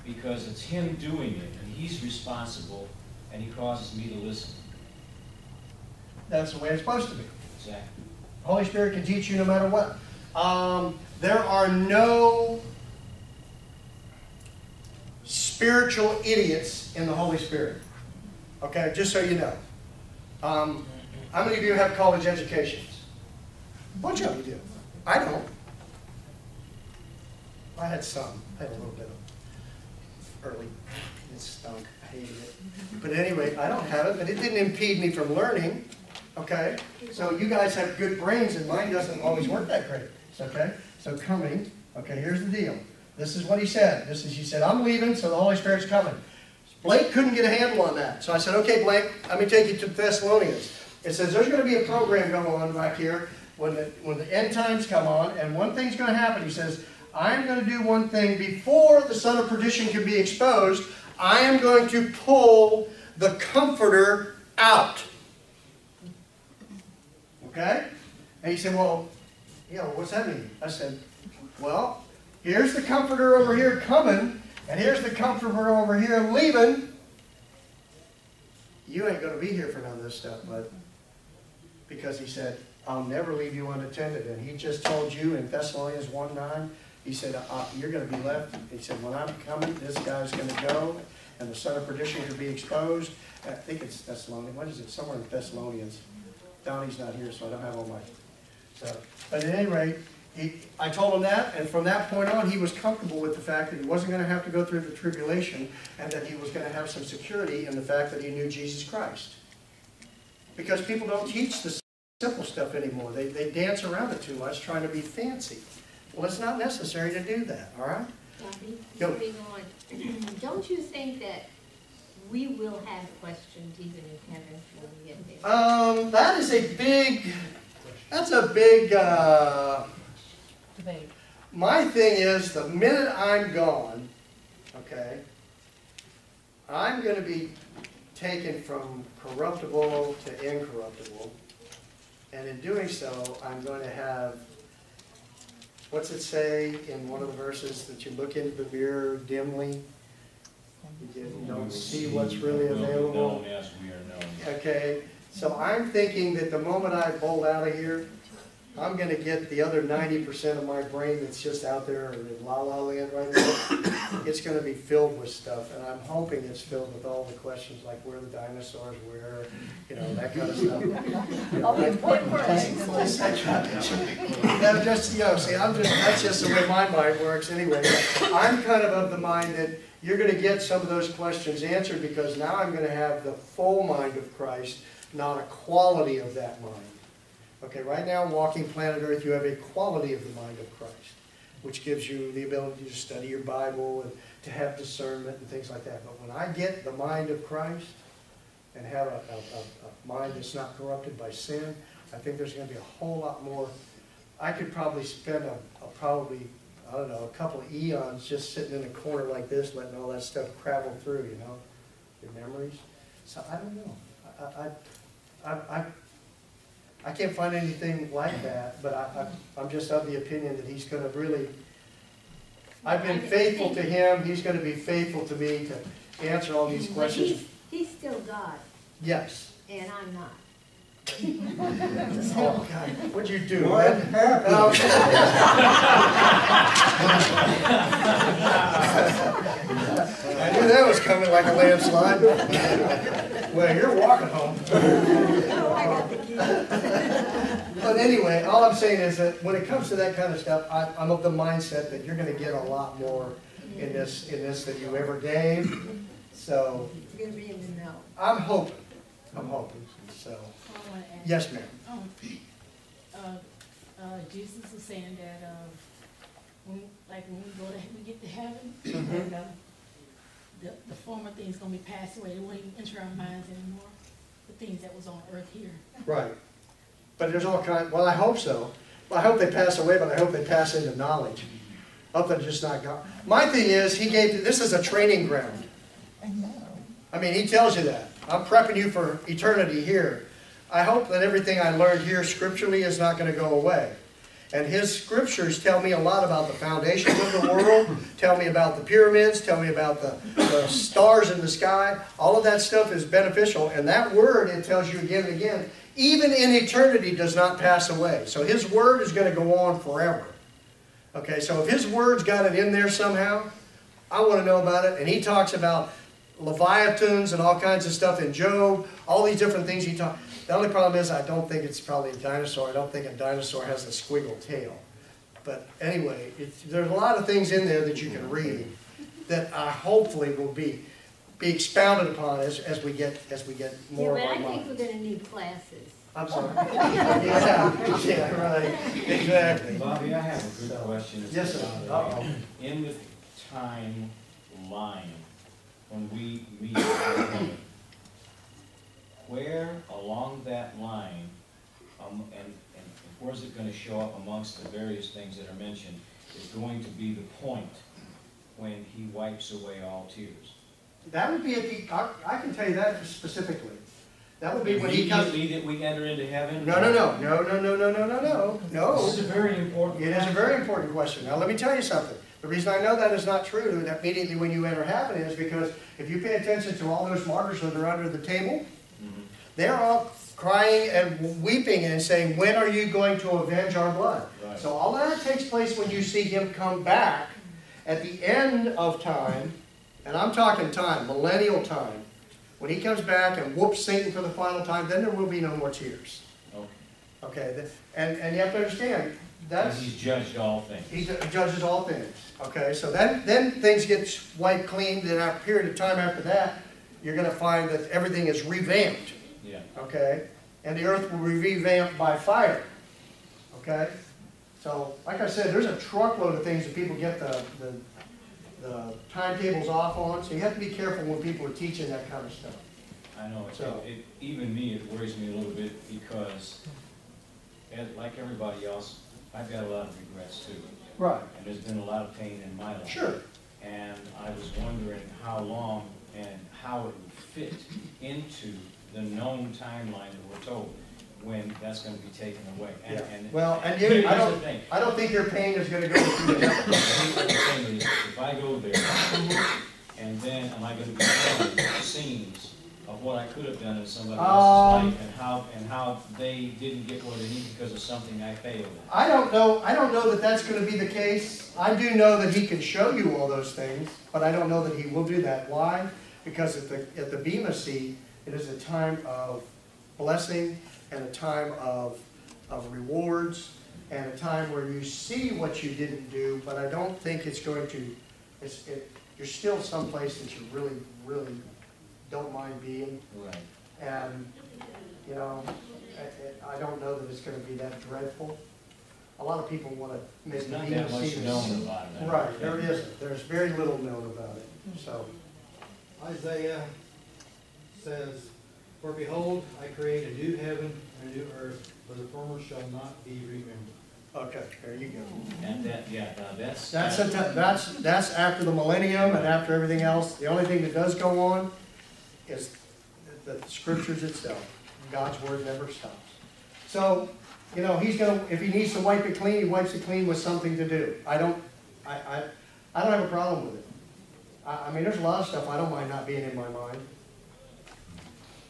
S6: Because it's Him doing it, and He's responsible, and He causes me to listen.
S1: That's the way it's supposed to be.
S6: Exactly.
S1: Holy Spirit can teach you no matter what. Um, there are no spiritual idiots in the Holy Spirit. Okay, just so you know. Um, how many of you have college educations? A bunch of you do. I don't. I had some. I had a little bit of early. It stunk. I hated it. But anyway, I don't have it, but it didn't impede me from learning. Okay? So you guys have good brains, and mine doesn't always work that great. Okay? So coming, okay, here's the deal. This is what he said. This is, he said, I'm leaving, so the Holy Spirit's coming. Blake couldn't get a handle on that. So I said, okay, Blake, let me take you to Thessalonians. It says there's going to be a program going on back here when the, when the end times come on, and one thing's going to happen. He says, I'm going to do one thing before the son of perdition can be exposed. I am going to pull the comforter out. Okay? And he said, well, yeah, what's that mean? I said, well, here's the comforter over here coming, and here's the comforter over here leaving. You ain't going to be here for none of this stuff, bud. Because he said, I'll never leave you unattended. And he just told you in Thessalonians 1 9, he said, uh, You're going to be left. He said, When I'm coming, this guy's going to go, and the son of perdition will be exposed. I think it's Thessalonians. What is it? Somewhere in Thessalonians. Donnie's not here, so I don't have all my. So, but at any rate, he, I told him that, and from that point on, he was comfortable with the fact that he wasn't going to have to go through the tribulation, and that he was going to have some security in the fact that he knew Jesus Christ. Because people don't teach the simple stuff anymore. They, they dance around it too much, trying to be fancy. Well, it's not necessary to do that, all right?
S2: Bobby, moving on, don't you think that we will have questions even in heaven when we get there?
S1: Um, that is a big, that's a big, uh,
S7: Debate.
S1: my thing is, the minute I'm gone, okay, I'm gonna be taken from corruptible to incorruptible. And in doing so, I'm going to have, what's it say in one of the verses, that you look into the mirror dimly? You don't see what's really available.
S6: Known as we are known.
S1: Okay, so I'm thinking that the moment I bolt out of here, I'm gonna get the other ninety percent of my brain that's just out there in la la land right now. It's gonna be filled with stuff, and I'm hoping it's filled with all the questions like where the dinosaurs were, you know, that kind of stuff. You know,
S7: All the
S1: I-
S7: important questions.
S1: No, just, you know, see, I'm just, that's just the way my mind works anyway. I'm kind of of the mind that you're gonna get some of those questions answered because now I'm gonna have the full mind of Christ, not a quality of that mind. Okay, right now, walking planet Earth, you have a quality of the mind of Christ, which gives you the ability to study your Bible and to have discernment and things like that. But when I get the mind of Christ and have a, a, a, a mind that's not corrupted by sin, I think there's gonna be a whole lot more. I could probably spend a, a probably, I don't know, a couple of eons just sitting in a corner like this, letting all that stuff travel through, you know, your memories. So I don't know. I, I, I, I, I can't find anything like that, but I, I, I'm just of the opinion that he's gonna really, I've been faithful to him, he's gonna be faithful to me to answer all these
S2: But
S1: questions.
S2: he's, he's still God,
S1: Yes.
S2: and I'm not.
S1: Oh, God, what'd you do?
S5: What
S1: man? Oh. I knew that was coming like a landslide. Well, you're walking home. But anyway, all I'm saying is that when it comes to that kind of stuff, I, I'm of the mindset that you're gonna get a lot more in this, in this than you ever gave. So,
S2: You're gonna be in the know.
S1: I'm hoping, I'm hoping, so,
S3: I wanna add-
S1: yes, ma'am.
S3: Um, uh, uh, Jesus was saying that, uh, when, like, when we go to, we get to heaven, and, uh, the, the former things gonna be passed away, they won't even enter our minds anymore, the things that was on earth here.
S1: Right. But there's all kind, well, I hope so. I hope they pass away, but I hope they pass into knowledge. I hope they're just not God. My thing is, he gave, this is a training ground.
S3: I know.
S1: I mean, he tells you that. I'm prepping you for eternity here. I hope that everything I learned here scripturally is not gonna go away. And his scriptures tell me a lot about the foundations of the world, tell me about the pyramids, tell me about the, the stars in the sky. All of that stuff is beneficial, and that word, it tells you again and again, even in eternity does not pass away. So his word is going to go on forever. Okay, so if his word's got it in there somehow, I want to know about it. And he talks about leviathans and all kinds of stuff in Job, all these different things he talks. The only problem is I don't think it's probably a dinosaur. I don't think a dinosaur has a squiggle tail. But anyway, it's, there's a lot of things in there that you can read that I hopefully will be be expounded upon as, as we get as we get
S2: Yeah,
S1: more
S2: but
S1: of our
S2: I think we're gonna need classes.
S1: I'm sorry. yeah, yeah, right. Exactly.
S6: Bobby, I have a good question. It's
S1: Yes, sir.
S6: uh,
S1: Uh-oh.
S6: In the timeline, when we meet, with him, where along that line, um, and, and where's it gonna show up amongst the various things that are mentioned, is going to be the point when he wipes away all tears?
S1: That would be at the. I, I can tell you that specifically. That would be when he comes.
S6: Immediately that we enter into heaven?
S1: No, no, no, no, no, no, no, no, no, no, no.
S6: This is a very important.
S1: It is a very important question. Now, let me tell you something. The reason I know that is not true, that immediately when you enter heaven is because if you pay attention to all those martyrs that are under the table. They're all crying and weeping and saying, when are you going to avenge our blood?
S6: Right.
S1: So all that takes place when you see him come back at the end of time, and I'm talking time, millennial time. When he comes back and whoops Satan for the final time, then there will be no more tears.
S6: Okay.
S1: Okay, and, and you have to understand,
S6: And
S1: that's,
S6: he's judged all things.
S1: he judges all things, okay? So then, then things get wiped clean, then a period of time after that, you're gonna find that everything is revamped,
S6: Yeah.
S1: okay? And the earth will be revamped by fire, okay? So, like I said, there's a truckload of things that people get the, the, the timetables off on, so you have to be careful when people are teaching that kind of stuff.
S6: I know,
S1: So-
S6: it, even me, it worries me a little bit because, like everybody else, I've got a lot of regrets too.
S1: Right.
S6: And there's been a lot of pain in my life.
S1: Sure.
S6: And I was wondering how long and how it would fit into the known timeline that we're told, when that's gonna be taken away. And-
S1: Yeah.
S6: and-
S1: Well, and you-
S6: here's
S1: I
S6: the
S1: don't-
S6: thing.
S1: I don't think your pain is gonna go through the.
S6: The thing is, If I go there, and then am I gonna be telling scenes of what I could have done in somebody
S1: Um,
S6: else's life, and how, and how they didn't get what they need because of something I failed at?
S1: I don't know, I don't know that that's gonna be the case. I do know that he can show you all those things, but I don't know that he will do that. Why? Because at the, at the Bema seat, it is a time of blessing and a time of, of rewards and a time where you see what you didn't do, but I don't think it's going to, it's, it, you're still someplace that you really, really don't mind being.
S6: Right.
S1: And, you know, I, I I don't know that it's gonna be that dreadful. A lot of people wanna make
S6: There's
S1: the
S6: not
S1: Bema
S6: that much
S1: seat.
S6: known about it.
S1: Right, there
S6: think.
S1: isn't, there's very little known about it, so.
S9: Isaiah says, For behold, I create a new heaven and a new earth, for the former shall not be remembered.
S1: Okay, there you go.
S6: And that, yeah, now that's.
S1: That's, a that's, that's after the millennium and after everything else. The only thing that does go on is the the scriptures itself. God's word never stops. So, you know, he's gonna, if he needs to wipe it clean, he wipes it clean with something to do. I don't, I, I, I don't have a problem with it. I, I mean, there's a lot of stuff I don't mind not being in my mind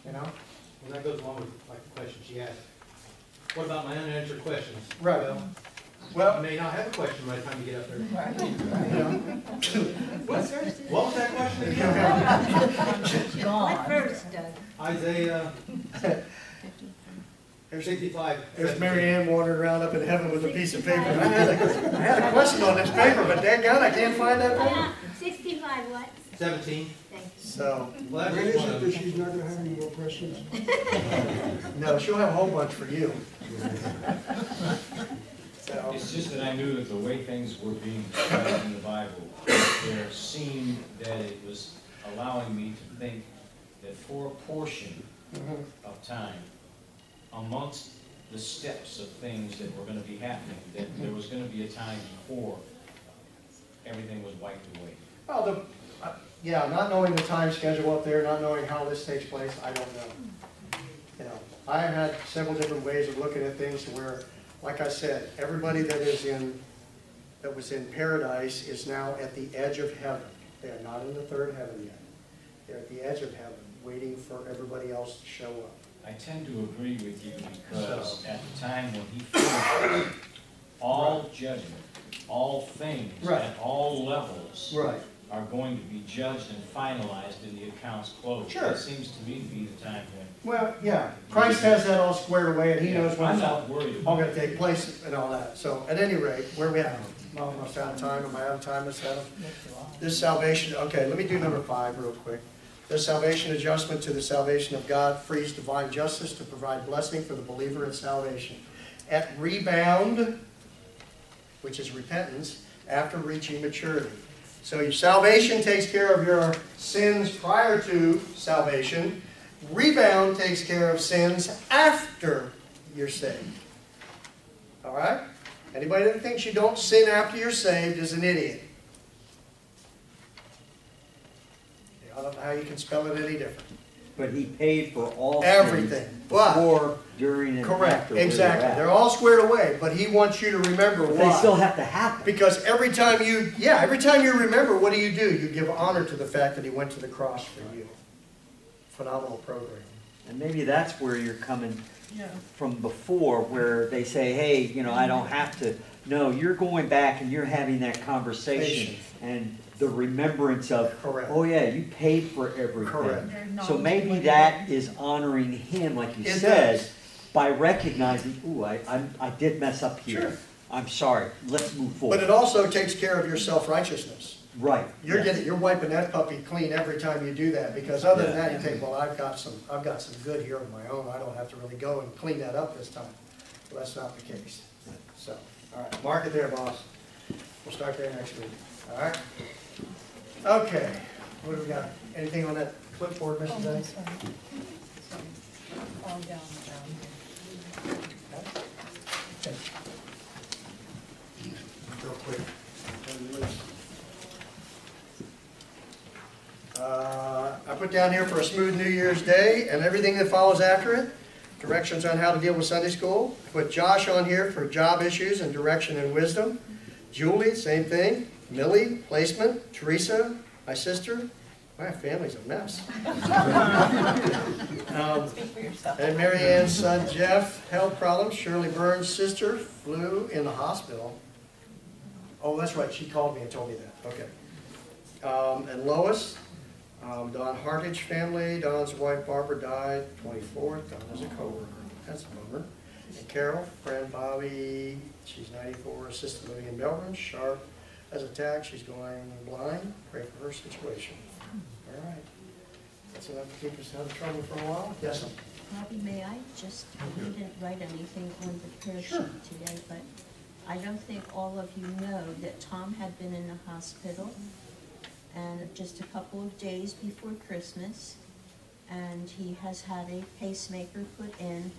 S1: you know?
S9: Well, that goes along with like the question she asked. What about my unanswered questions?
S1: Right.
S9: Well,
S1: well,
S9: I may not have a question by the time you get up there. Right.
S1: you know?
S9: what, what was that question again?
S2: what first Doug?
S9: Isaiah 65.
S1: There's Mary Ann wandering around up in heaven with a piece of paper. I had a, I had a question on this paper, but dang God, I can't find that paper.
S2: 65 what? 17.
S1: So,
S9: Well, that's
S10: When
S9: just
S10: is
S9: one
S10: it that she's not gonna have any more questions?
S1: no, she'll have a whole bunch for you. So,
S6: It's just that I knew that the way things were being described in the Bible, there seemed that it was allowing me to think that for a portion
S1: mhm.
S6: of time, amongst the steps of things that were gonna be happening, that there was gonna be a time before everything was wiped away.
S1: well, the, uh, yeah, not knowing the time schedule up there, not knowing how this takes place, I don't know. You know, I have had several different ways of looking at things to where like I said, everybody that is in, that was in paradise is now at the edge of heaven. They are not in the third heaven yet. They're at the edge of heaven, waiting for everybody else to show up.
S6: I tend to agree with you because at the time when he finished, all judgment, all things
S1: Right.
S6: at all levels
S1: Right.
S6: Are going to be judged and finalized in the accounts closed.
S1: Sure.
S6: That seems to me to be the time when.
S1: Well, yeah, Christ has that all squared away, and he knows when
S6: I'm
S1: it's all,
S6: worried
S1: all gonna take place and all that. So, at any rate, where we at? I'm almost out of time, am I out of time, Ms. Adam? This salvation, okay, let me do number five real quick. This salvation adjustment to the salvation of God frees divine justice to provide blessing for the believer in salvation. At rebound, which is repentance, after reaching maturity. So your salvation takes care of your sins prior to salvation. Rebound takes care of sins after you're saved. All right? Anybody that thinks you don't sin after you're saved is an idiot. I don't know how you can spell it any different.
S5: But he paid for all
S1: Everything. But,
S5: before, during, and
S1: correct,
S5: after. where they're
S1: exactly. They're all squared away, but he wants you to remember
S5: But
S1: why.
S5: they still have to happen.
S1: Because every time you, yeah, every time you remember, what do you do? You give honor to the fact that he went to the cross for you. Phenomenal program.
S5: And maybe that's where you're coming
S3: Yeah.
S5: from before, where they say, hey, you know, I don't have to. No, you're going back and you're having that conversation
S1: Patience.
S5: and the remembrance of,
S1: Correct.
S5: oh yeah, you paid for everything.
S1: Correct.
S5: So maybe that is honoring him, like you
S1: It
S5: said,
S1: does.
S5: By recognizing, ooh, I, I, I did mess up here.
S1: Sure.
S5: I'm sorry, let's move forward.
S1: But it also takes care of your self-righteousness.
S5: Right.
S1: You're
S5: yes.
S1: getting, you're wiping that puppy clean every time you do that, because other than that, you think, well, I've got some, I've got some good here of my own, I don't have to really go and clean that up this time. Well, that's not the case. So, all right, mark it there, boss. We'll start there next week, all right? Okay, what do we got? Anything on that clipboard,
S3: Oh,
S1: Mrs.
S3: that's
S1: A?
S3: Sorry. All down, down.
S1: Uh, I put down here for a smooth New Year's Day and everything that follows after it. Directions on how to deal with Sunday school. Put Josh on here for job issues and direction and wisdom. Julie, same thing. Millie, placement. Teresa, my sister. My family's a mess. Um, And Mary Ann's son Jeff, health problems. Shirley Burns' sister flew in the hospital. Oh, that's right, she called me and told me that, okay. Um, and Lois, um, Don Hartage family, Don's wife Barbara died twenty-fourth, Don is a coworker, that's a bummer. And Carol, friend Bobby, she's ninety-four, assisted living in Melbourne, sharp as a tack, she's going blind, pray for her situation. All right, that's enough to keep us out of trouble for a while, yes, ma'am?
S10: Bobby, may I just, I didn't write anything on the prayer
S1: Sure.
S10: sheet today, but I don't think all of you know that Tom had been in the hospital and just a couple of days before Christmas, and he has had a pacemaker put in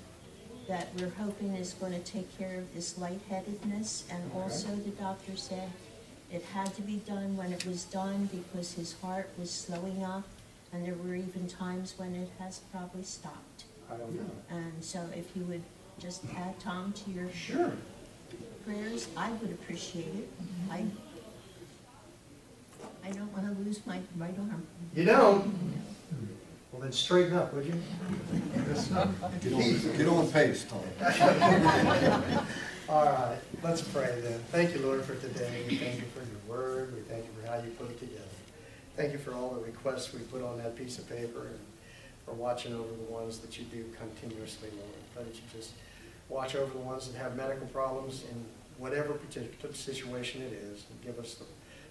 S10: that we're hoping is going to take care of this lightheadedness, and
S1: Okay.
S10: also the doctor said it had to be done when it was done because his heart was slowing up, and there were even times when it has probably stopped.
S1: I don't know.
S10: And so if you would just add Tom to your
S1: Sure.
S10: prayers, I would appreciate it. I, I don't want to lose my right arm.
S1: You don't? Well, then straighten up, would you?
S11: Get on, get on pace, Tom.
S1: All right, let's pray then. Thank you, Lord, for today. We thank you for your word. We thank you for how you put it together. Thank you for all the requests we put on that piece of paper and for watching over the ones that you do continuously, Lord. Pray that you just watch over the ones that have medical problems in whatever particular situation it is and give us the,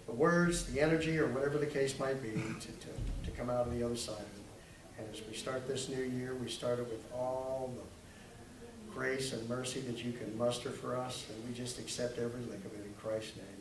S1: the words, the energy, or whatever the case might be to, to, to come out on the other side of it. And as we start this new year, we start it with all the grace and mercy that you can muster for us, and we just accept every lick of it in Christ's name.